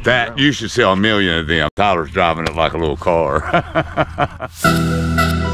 That you should sell a million of them. Tyler's driving it like a little car.